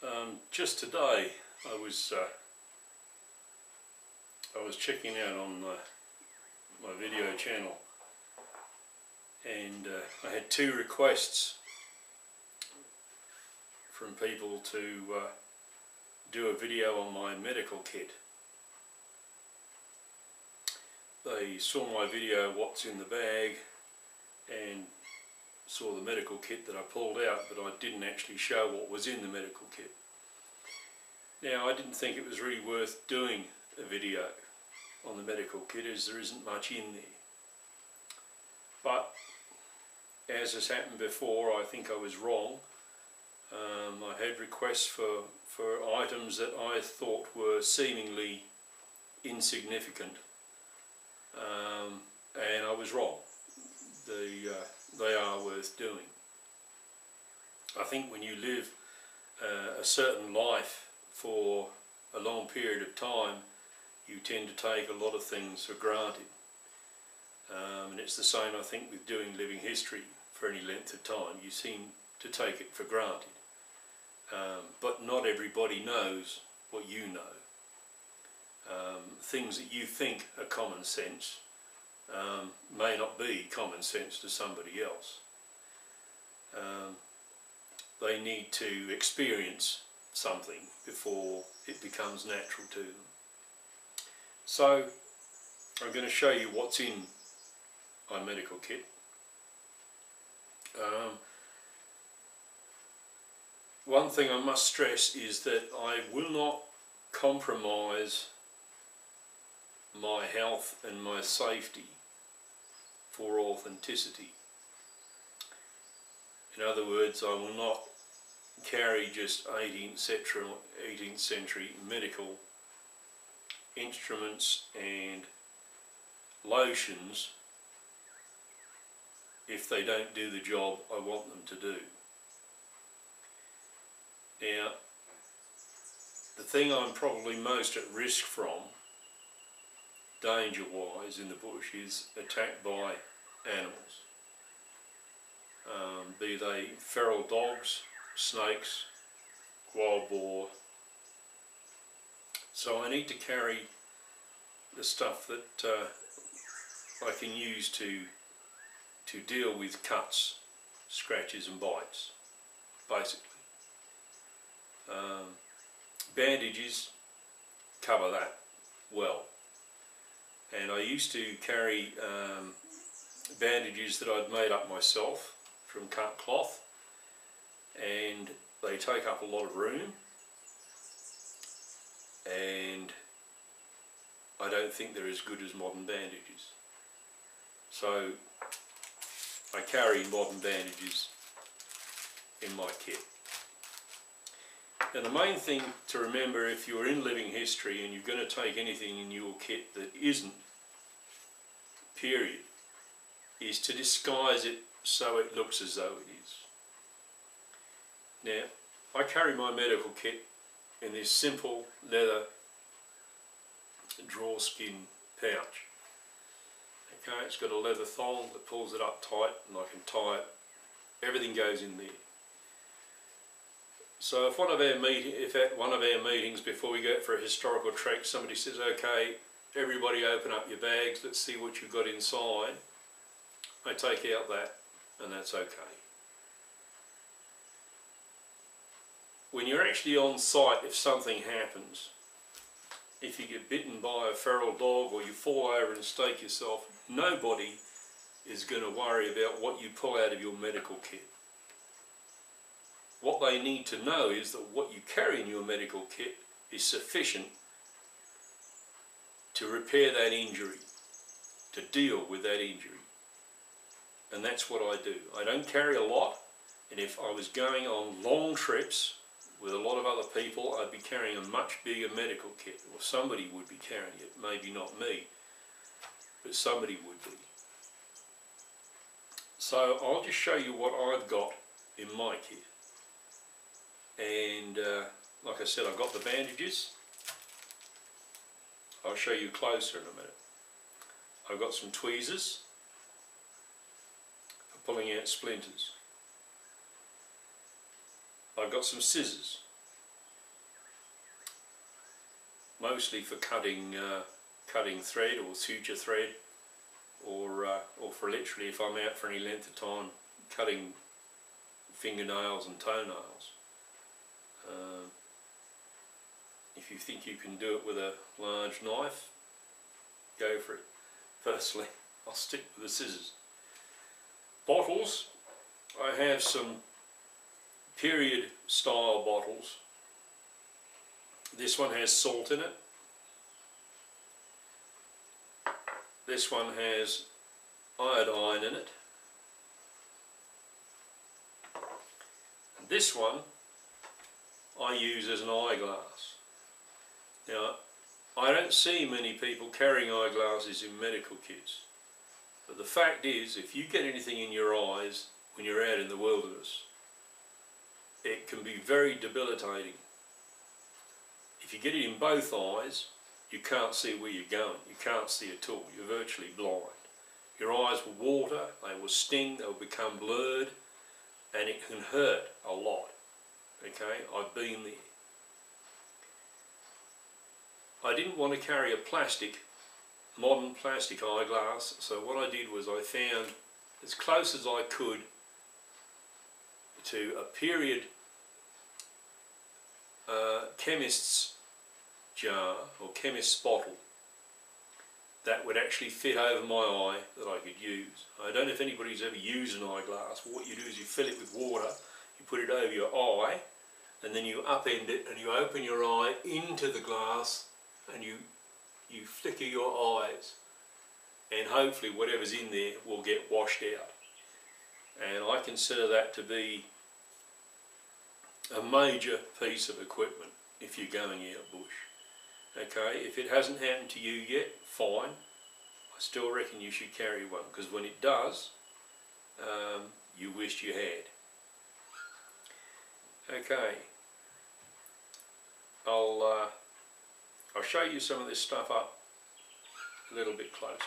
Um, just today, I was uh, I was checking out on my, video channel, and uh, I had two requests from people to uh, do a video on my medical kit. They saw my video, what's in the bag, and saw the medical kit that I pulled out, but I didn't actually show what was in the medical kit. Now, I didn't think it was really worth doing a video on the medical kit as there isn't much in there. But, as has happened before, I think I was wrong. Um, I had requests for, for items that I thought were seemingly insignificant, um, and I was wrong. The, uh, they are worth doing. I think when you live uh, a certain life for a long period of time, you tend to take a lot of things for granted. Um, and it's the same, I think, with doing living history for any length of time. You seem to take it for granted. Um, but not everybody knows what you know. Um, things that you think are common sense um, may not be common sense to somebody else. Um, they need to experience something before it becomes natural to them. So I'm going to show you what's in my medical kit. Um, one thing I must stress is that I will not compromise my health and my safety for authenticity. In other words, I will not carry just 18th century, 18th century medical instruments and lotions if they don't do the job I want them to do. Now, the thing I'm probably most at risk from, danger-wise in the bush, is attacked by animals. Um, be they feral dogs, snakes, wild boar. So I need to carry the stuff that uh, I can use to to deal with cuts, scratches and bites, basically. Um, bandages cover that well. And I used to carry um, bandages that I'd made up myself from cut cloth and they take up a lot of room and I don't think they're as good as modern bandages. So I carry modern bandages in my kit. Now the main thing to remember if you're in living history and you're going to take anything in your kit that isn't, period, is to disguise it so it looks as though it is. Now, I carry my medical kit in this simple leather draw skin pouch. Okay, it's got a leather thong that pulls it up tight and I can tie it. Everything goes in there. So if one of our meet if at one of our meetings before we go out for a historical trek somebody says, okay, everybody open up your bags, let's see what you've got inside, I take out that and that's okay. When you're actually on site, if something happens, if you get bitten by a feral dog or you fall over and stake yourself, nobody is going to worry about what you pull out of your medical kit. What they need to know is that what you carry in your medical kit is sufficient to repair that injury, to deal with that injury. And that's what I do. I don't carry a lot, and if I was going on long trips with a lot of other people, I'd be carrying a much bigger medical kit, or somebody would be carrying it, maybe not me, but somebody would be. So I'll just show you what I've got in my kit. And uh, like I said, I've got the bandages. I'll show you closer in a minute. I've got some tweezers pulling out splinters. I've got some scissors mostly for cutting uh, cutting thread or suture thread or uh, or for literally if I'm out for any length of time cutting fingernails and toenails. Um, if you think you can do it with a large knife, go for it. Firstly, I'll stick with the scissors. Bottles, I have some period style bottles. This one has salt in it. This one has iodine in it. And this one I use as an eyeglass. Now, I don't see many people carrying eyeglasses in medical kits. But the fact is, if you get anything in your eyes when you're out in the wilderness, it can be very debilitating. If you get it in both eyes, you can't see where you're going. You can't see at all. You're virtually blind. Your eyes will water, they will sting, they'll become blurred, and it can hurt a lot. Okay, I've been there. I didn't want to carry a plastic, modern plastic eyeglass, so what I did was I found as close as I could to a period uh, chemist's jar or chemist's bottle that would actually fit over my eye that I could use. I don't know if anybody's ever used an eyeglass. What you do is you fill it with water, you put it over your eye, and then you upend it and you open your eye into the glass and you you flicker your eyes and hopefully whatever's in there will get washed out. And I consider that to be a major piece of equipment if you're going out bush. Okay, if it hasn't happened to you yet, fine. I still reckon you should carry one because when it does, um, you wish you had. Okay, I'll uh, I'll show you some of this stuff up a little bit closer.